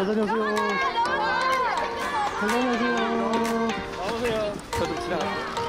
잘 다녀오세요. 잘 다녀오세요. 나오세요. 저도 지나가.